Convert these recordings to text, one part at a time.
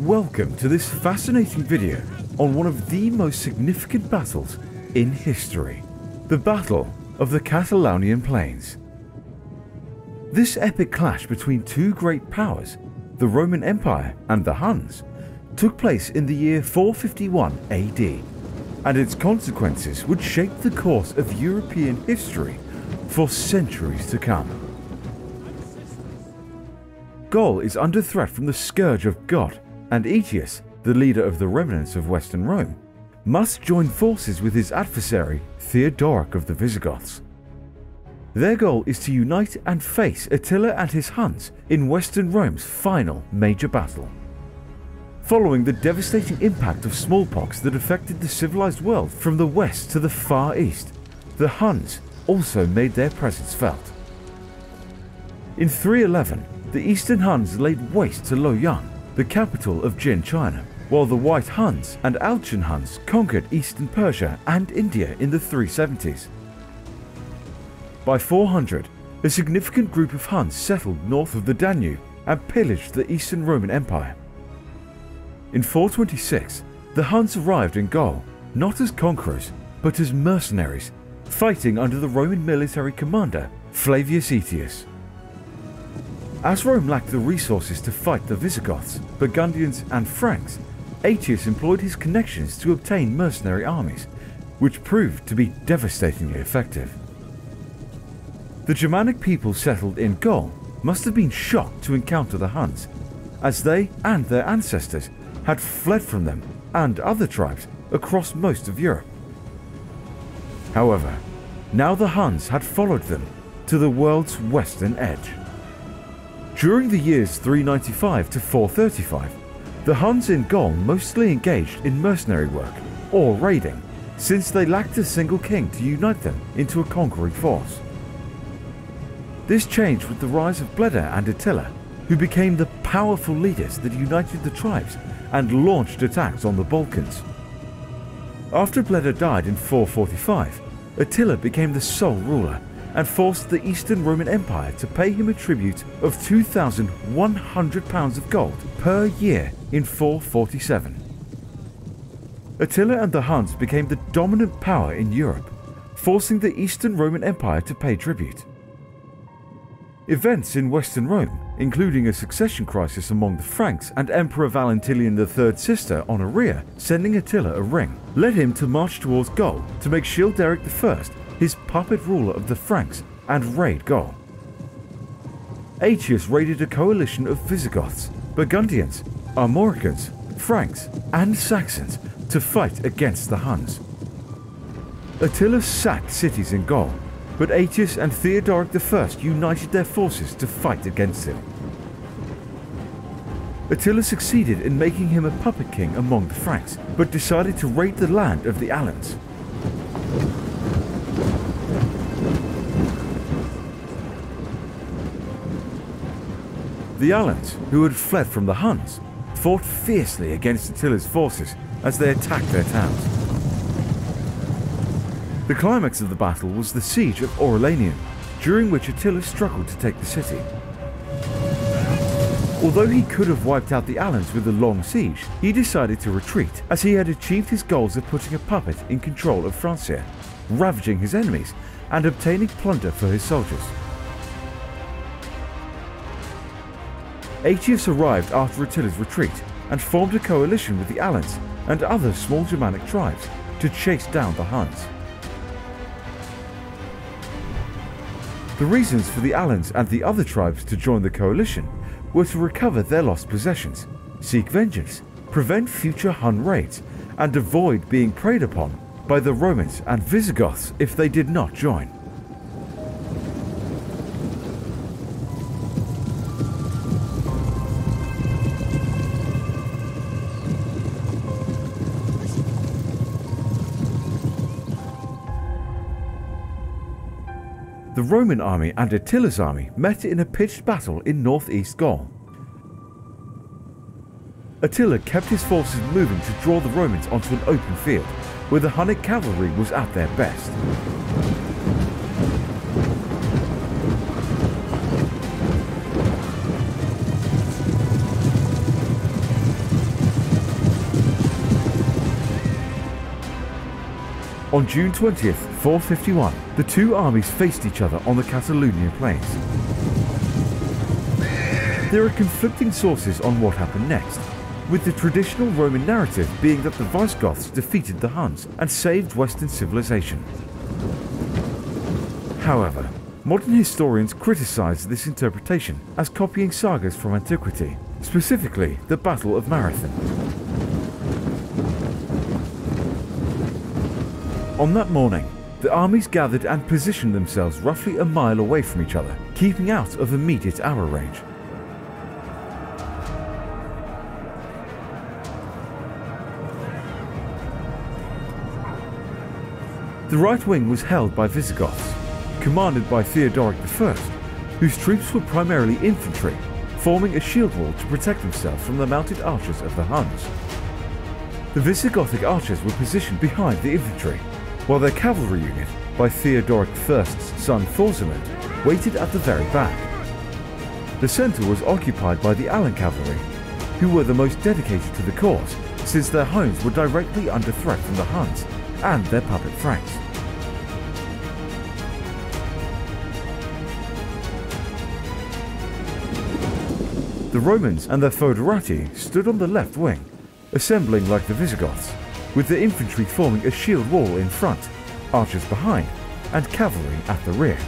Welcome to this fascinating video on one of the most significant battles in history, the Battle of the Catalaunian Plains. This epic clash between two great powers, the Roman Empire and the Huns, took place in the year 451 AD, and its consequences would shape the course of European history for centuries to come. Gaul is under threat from the scourge of God, and Aetius, the leader of the remnants of Western Rome, must join forces with his adversary Theodoric of the Visigoths. Their goal is to unite and face Attila and his Huns in Western Rome's final major battle. Following the devastating impact of smallpox that affected the civilized world from the west to the far east, the Huns also made their presence felt. In 311, the Eastern Huns laid waste to Luoyang, the capital of Jin China, while the White Huns and Alchon Huns conquered eastern Persia and India in the 370s. By 400, a significant group of Huns settled north of the Danube and pillaged the Eastern Roman Empire. In 426, the Huns arrived in Gaul not as conquerors, but as mercenaries, fighting under the Roman military commander Flavius Aetius. As Rome lacked the resources to fight the Visigoths, Burgundians and Franks, Aetius employed his connections to obtain mercenary armies, which proved to be devastatingly effective. The Germanic people settled in Gaul must have been shocked to encounter the Huns, as they and their ancestors had fled from them and other tribes across most of Europe. However, now the Huns had followed them to the world's western edge. During the years 395 to 435, the Huns in Gaul mostly engaged in mercenary work or raiding, since they lacked a single king to unite them into a conquering force. This changed with the rise of Bleda and Attila, who became the powerful leaders that united the tribes and launched attacks on the Balkans. After Bleda died in 445, Attila became the sole ruler and forced the Eastern Roman Empire to pay him a tribute of 2,100 pounds of gold per year in 447. Attila and the Huns became the dominant power in Europe, forcing the Eastern Roman Empire to pay tribute. Events in Western Rome, including a succession crisis among the Franks and Emperor Valentinian III's sister Honoria sending Attila a ring, led him to march towards Gaul to make Childeric I his puppet ruler of the Franks and raid Gaul. Aetius raided a coalition of Visigoths, Burgundians, Armoricans, Franks, and Saxons to fight against the Huns. Attila sacked cities in Gaul but Aetius and Theodoric I united their forces to fight against him. Attila succeeded in making him a puppet king among the Franks, but decided to raid the land of the Alans. The Alans, who had fled from the Huns, fought fiercely against Attila's forces as they attacked their towns. The climax of the battle was the siege of Aurelianum, during which Attila struggled to take the city. Although he could have wiped out the Alans with a long siege, he decided to retreat as he had achieved his goals of putting a puppet in control of Francia, ravaging his enemies and obtaining plunder for his soldiers. Aetius arrived after Attila's retreat and formed a coalition with the Alans and other small Germanic tribes to chase down the Huns. The reasons for the Alans and the other tribes to join the coalition were to recover their lost possessions, seek vengeance, prevent future Hun raids, and avoid being preyed upon by the Romans and Visigoths if they did not join. Roman army and Attila's army met in a pitched battle in northeast Gaul. Attila kept his forces moving to draw the Romans onto an open field, where the Hunnic cavalry was at their best. On June 20th, 451, the two armies faced each other on the Catalaunian plains. There are conflicting sources on what happened next, with the traditional Roman narrative being that the Visigoths defeated the Huns and saved Western civilization. However, modern historians criticize this interpretation as copying sagas from antiquity, specifically the Battle of Marathon. On that morning, the armies gathered and positioned themselves roughly a mile away from each other, keeping out of immediate arrow range. The right wing was held by Visigoths, commanded by Theodoric I, whose troops were primarily infantry, forming a shield wall to protect themselves from the mounted archers of the Huns. The Visigothic archers were positioned behind the infantry, while their cavalry unit, by Theodoric I's son Thorismund, waited at the very back. The centre was occupied by the Alan cavalry, who were the most dedicated to the cause since their homes were directly under threat from the Huns and their puppet Franks. The Romans and their foederati stood on the left wing, assembling like the Visigoths, with the infantry forming a shield wall in front, archers behind, and cavalry at the rear.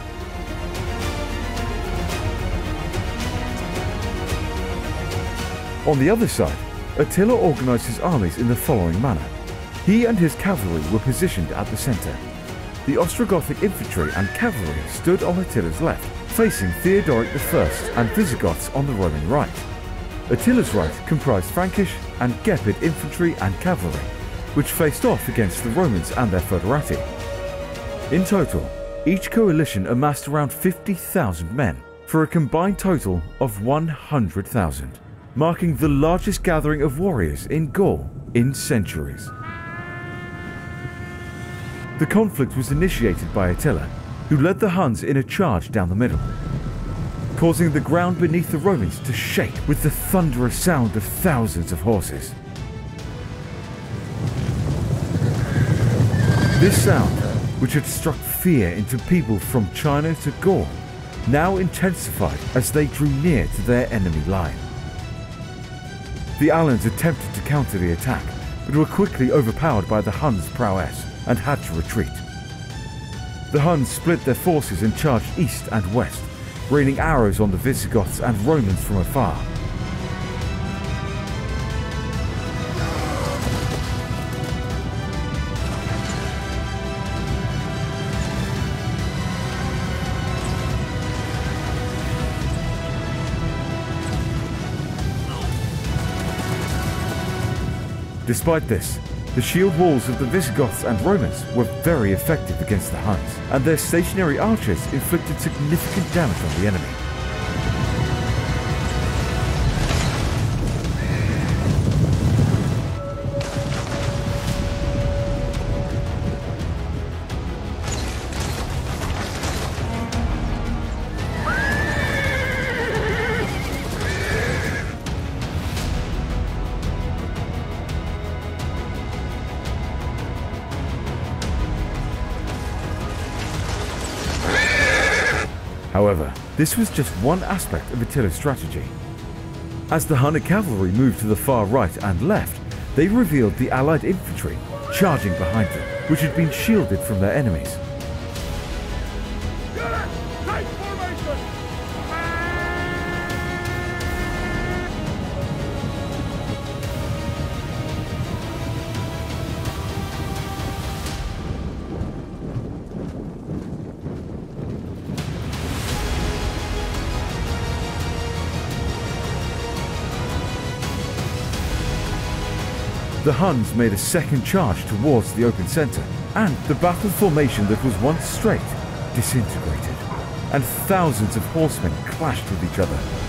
On the other side, Attila organized his armies in the following manner. He and his cavalry were positioned at the centre. The Ostrogothic infantry and cavalry stood on Attila's left, facing Theodoric I and Visigoths on the Roman right. Attila's right comprised Frankish and Gepid infantry and cavalry, which faced off against the Romans and their foederati. In total, each coalition amassed around 50,000 men, for a combined total of 100,000, marking the largest gathering of warriors in Gaul in centuries. The conflict was initiated by Attila who led the Huns in a charge down the middle, causing the ground beneath the Romans to shake with the thunderous sound of thousands of horses. This sound, which had struck fear into people from China to Gaul, now intensified as they drew near to their enemy line. The Alans attempted to counter the attack, but were quickly overpowered by the Huns' prowess and had to retreat. The Huns split their forces and charged east and west, raining arrows on the Visigoths and Romans from afar. Despite this, the shield walls of the Visigoths and Romans were very effective against the Huns, and their stationary archers inflicted significant damage on the enemy. However, this was just one aspect of Attila's strategy. As the Hunna cavalry moved to the far right and left, they revealed the allied infantry charging behind them, which had been shielded from their enemies. The Huns made a second charge towards the open centre, and the battle formation that was once straight disintegrated, and thousands of horsemen clashed with each other.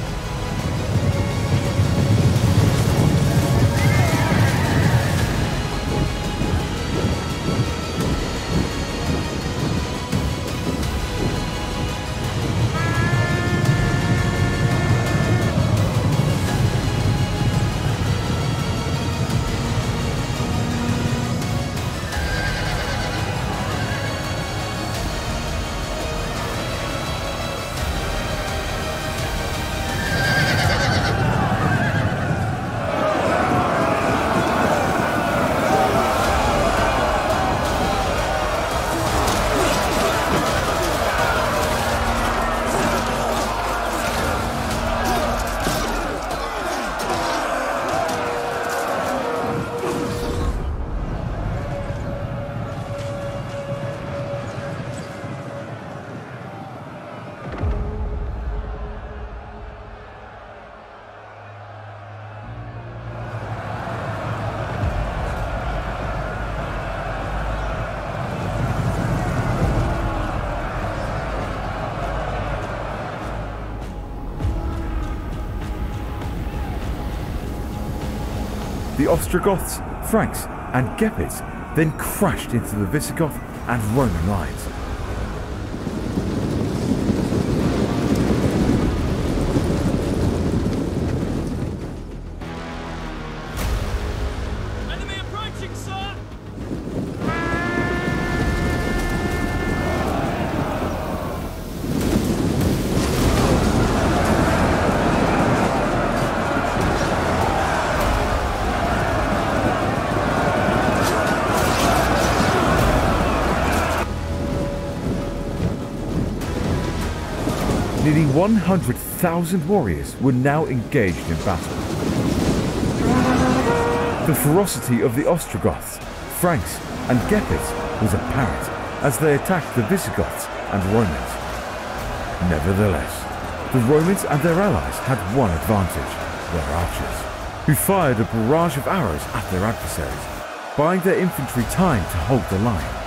The Ostrogoths, Franks, and Gepids then crashed into the Visigoth and Roman lines. 100,000 warriors were now engaged in battle. The ferocity of the Ostrogoths, Franks, and Gepids was apparent as they attacked the Visigoths and Romans. Nevertheless, the Romans and their allies had one advantage, their archers, who fired a barrage of arrows at their adversaries, buying their infantry time to hold the line.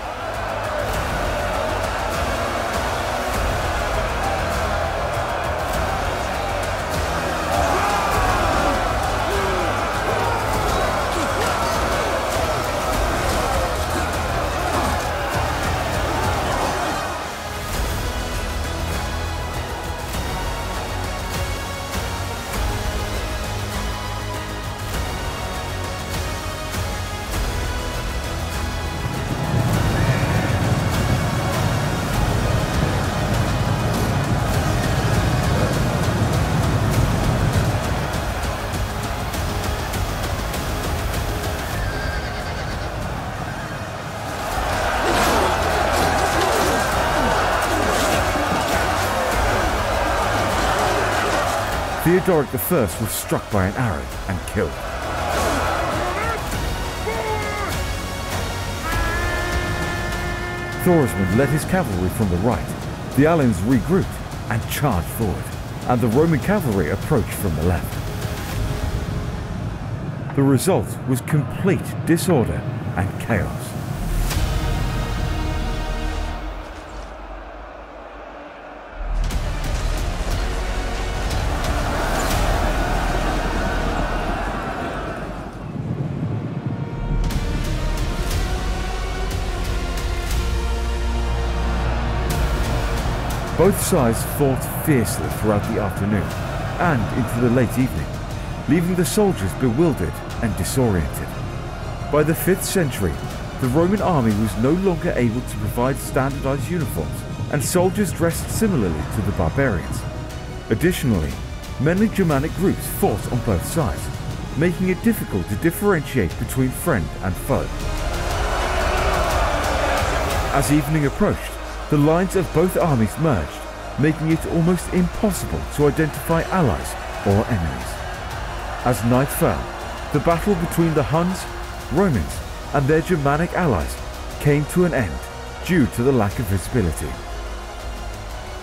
Theodoric I was struck by an arrow and killed. Thorismund led his cavalry from the right. The Alans regrouped and charged forward, and the Roman cavalry approached from the left. The result was complete disorder and chaos. Both sides fought fiercely throughout the afternoon and into the late evening, leaving the soldiers bewildered and disoriented. By the 5th century, the Roman army was no longer able to provide standardized uniforms, and soldiers dressed similarly to the barbarians. Additionally, many Germanic groups fought on both sides, making it difficult to differentiate between friend and foe. As evening approached, the lines of both armies merged, making it almost impossible to identify allies or enemies. As night fell, the battle between the Huns, Romans, and their Germanic allies came to an end due to the lack of visibility.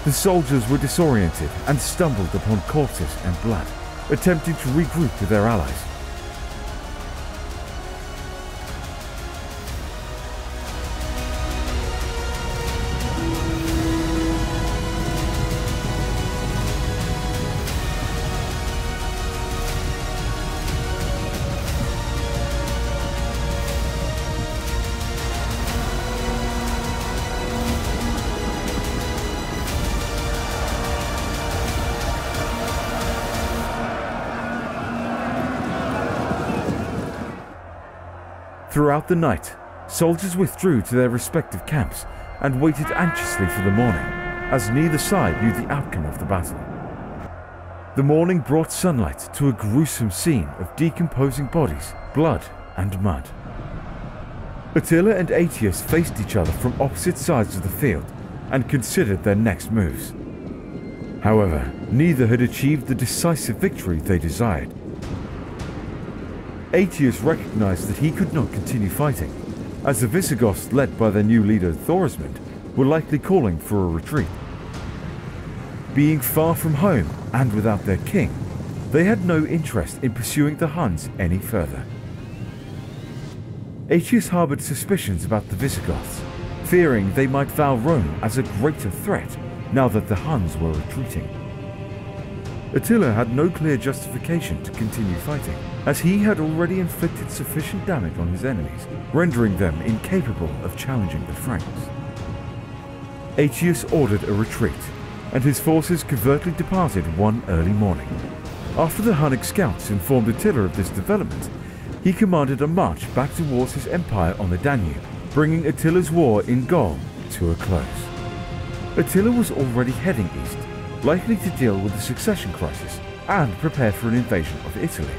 The soldiers were disoriented and stumbled upon corpses and blood, attempting to regroup with their allies. Throughout the night, soldiers withdrew to their respective camps and waited anxiously for the morning, as neither side knew the outcome of the battle. The morning brought sunlight to a gruesome scene of decomposing bodies, blood, and mud. Attila and Aetius faced each other from opposite sides of the field and considered their next moves. However, neither had achieved the decisive victory they desired. Aetius recognized that he could not continue fighting, as the Visigoths led by their new leader Thorismund were likely calling for a retreat. Being far from home and without their king, they had no interest in pursuing the Huns any further. Aetius harbored suspicions about the Visigoths, fearing they might vow Rome as a greater threat now that the Huns were retreating. Attila had no clear justification to continue fighting, as he had already inflicted sufficient damage on his enemies, rendering them incapable of challenging the Franks. Aetius ordered a retreat, and his forces covertly departed one early morning. After the Hunnic scouts informed Attila of this development, he commanded a march back towards his empire on the Danube, bringing Attila's war in Gaul to a close. Attila was already heading east, likely to deal with the succession crisis and prepare for an invasion of Italy.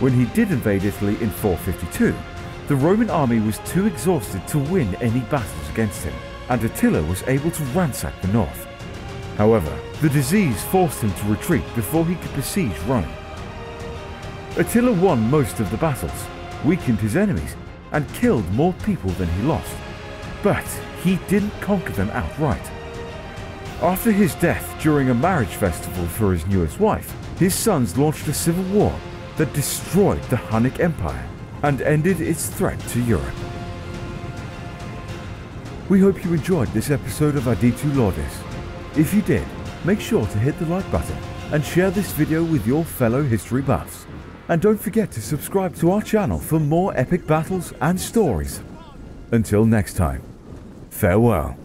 When he did invade Italy in 452, the Roman army was too exhausted to win any battles against him, and Attila was able to ransack the north. However, the disease forced him to retreat before he could besiege Rome. Attila won most of the battles, weakened his enemies, and killed more people than he lost. But he didn't conquer them outright. After his death during a marriage festival for his newest wife, his sons launched a civil war that destroyed the Hunnic Empire and ended its threat to Europe. We hope you enjoyed this episode of Aditu Laudis. If you did, make sure to hit the like button and share this video with your fellow history buffs. And don't forget to subscribe to our channel for more epic battles and stories. Until next time, farewell.